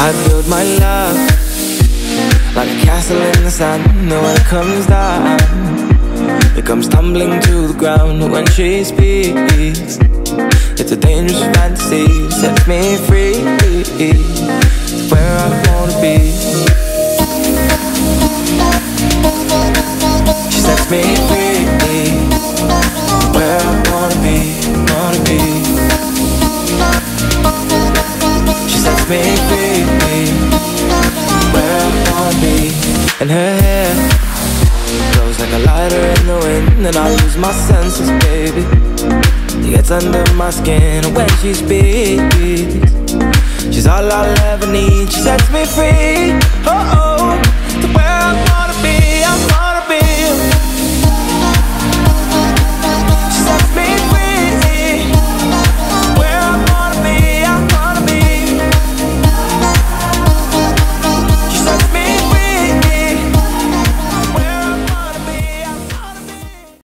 I build my love like a castle in the sand. And when it comes down, it comes tumbling to the ground when she speaks. It's a dangerous fantasy, sets me free. It's where I wanna be. She sets me free. Where I wanna be, wanna be. She sets me free. And her hair blows like a lighter in the wind, and I lose my senses, baby. It gets under my skin when she speaks. She's all I'll ever need. She sets me free.